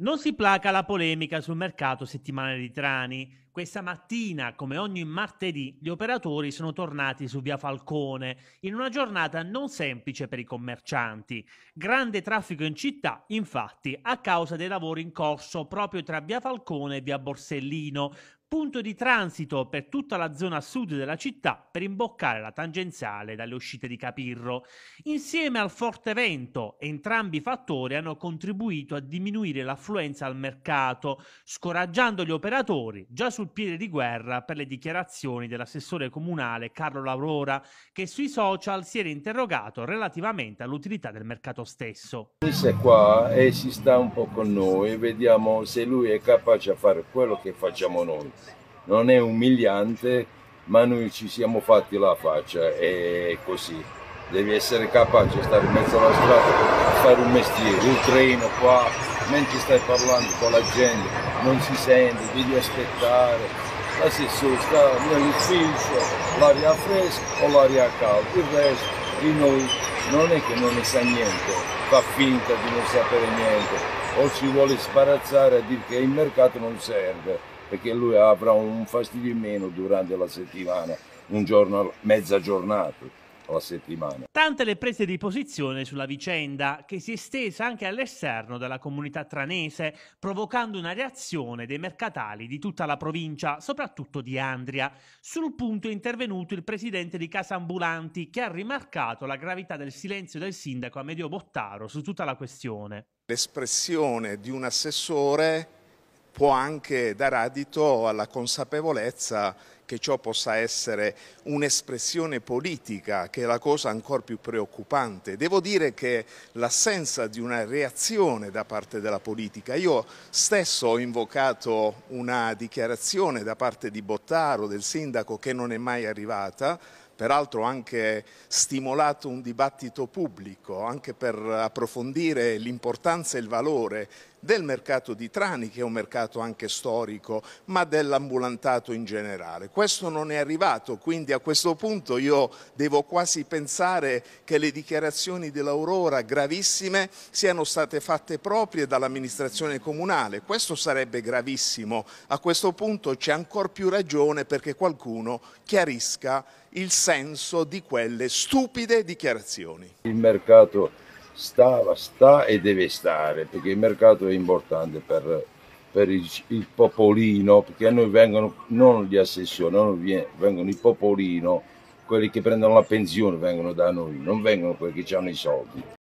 Non si placa la polemica sul mercato settimanale di Trani. Questa mattina, come ogni martedì, gli operatori sono tornati su via Falcone, in una giornata non semplice per i commercianti. Grande traffico in città, infatti, a causa dei lavori in corso proprio tra via Falcone e via Borsellino, punto di transito per tutta la zona sud della città per imboccare la tangenziale dalle uscite di Capirro. Insieme al forte vento, entrambi i fattori hanno contribuito a diminuire l'affluenza al mercato, scoraggiando gli operatori già sul piede di guerra per le dichiarazioni dell'assessore comunale Carlo Laurora, che sui social si era interrogato relativamente all'utilità del mercato stesso. Inizia qua e si sta un po' con noi, vediamo se lui è capace a fare quello che facciamo noi non è umiliante, ma noi ci siamo fatti la faccia e così. Devi essere capace di stare in mezzo alla strada fare un mestiere, il treno qua, mentre stai parlando con la gente, non si sente, devi aspettare. L'assessore sta nell'ufficio, l'aria fresca o l'aria calda, il resto di noi non è che non ne sa niente, fa finta di non sapere niente o ci vuole sbarazzare a dire che il mercato non serve perché lui avrà un fastidio in meno durante la settimana, un giorno, mezza giornata alla settimana. Tante le prese di posizione sulla vicenda, che si è estesa anche all'esterno della comunità tranese, provocando una reazione dei mercatali di tutta la provincia, soprattutto di Andria. Sul punto è intervenuto il presidente di Casa Ambulanti, che ha rimarcato la gravità del silenzio del sindaco Amedio Bottaro su tutta la questione. L'espressione di un assessore può anche dare adito alla consapevolezza che ciò possa essere un'espressione politica, che è la cosa ancora più preoccupante. Devo dire che l'assenza di una reazione da parte della politica, io stesso ho invocato una dichiarazione da parte di Bottaro, del sindaco, che non è mai arrivata, peraltro anche stimolato un dibattito pubblico anche per approfondire l'importanza e il valore del mercato di Trani, che è un mercato anche storico, ma dell'ambulantato in generale. Questo non è arrivato, quindi a questo punto io devo quasi pensare che le dichiarazioni dell'Aurora gravissime siano state fatte proprie dall'amministrazione comunale. Questo sarebbe gravissimo. A questo punto c'è ancora più ragione perché qualcuno chiarisca il senso di quelle stupide dichiarazioni. Il mercato stava, sta e deve stare, perché il mercato è importante per, per il, il, popolino, perché a noi vengono non gli assessori, non vengono i popolino, quelli che prendono la pensione vengono da noi, non vengono quelli che hanno i soldi.